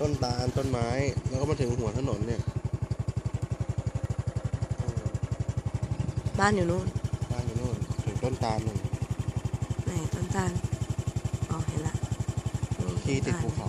ต้นตาลต้นไม้ แล้วก็มาถึงหัวถนนเนี่ยบ้านอยู่นู่นบ้านอยู่นู่นถึงต้นตาลนู่นไหนต้นตาลอ๋อเห็นละที่ติดภูเขา